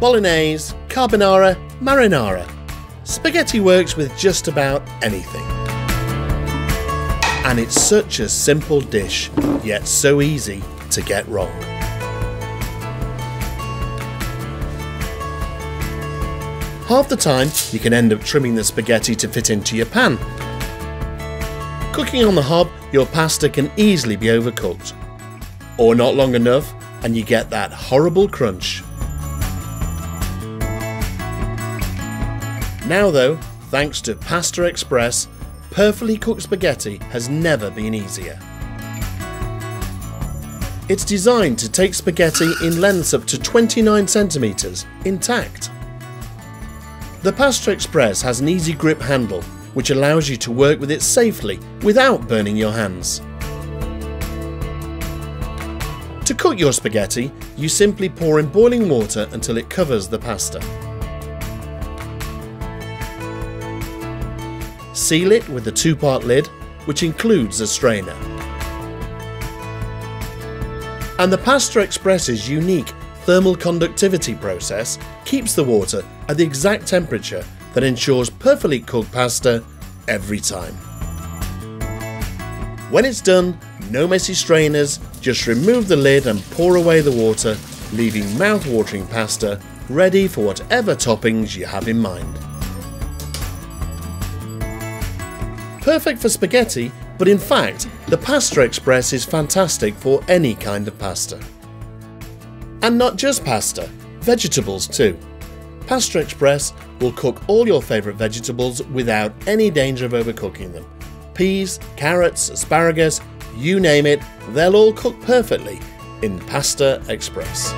bolognese, carbonara, marinara. Spaghetti works with just about anything. And it's such a simple dish, yet so easy to get wrong. Half the time, you can end up trimming the spaghetti to fit into your pan. Cooking on the hob, your pasta can easily be overcooked. Or not long enough, and you get that horrible crunch. Now though, thanks to Pasta Express, perfectly cooked spaghetti has never been easier. It's designed to take spaghetti in lengths up to 29 centimetres, intact. The Pasta Express has an easy grip handle, which allows you to work with it safely without burning your hands. To cook your spaghetti, you simply pour in boiling water until it covers the pasta. Seal it with a two-part lid, which includes a strainer. And the Pasta Express's unique thermal conductivity process keeps the water at the exact temperature that ensures perfectly cooked pasta every time. When it's done, no messy strainers, just remove the lid and pour away the water, leaving mouth-watering pasta ready for whatever toppings you have in mind. Perfect for spaghetti, but in fact, the Pasta Express is fantastic for any kind of pasta. And not just pasta, vegetables too. Pasta Express will cook all your favourite vegetables without any danger of overcooking them. Peas, carrots, asparagus, you name it, they'll all cook perfectly in Pasta Express.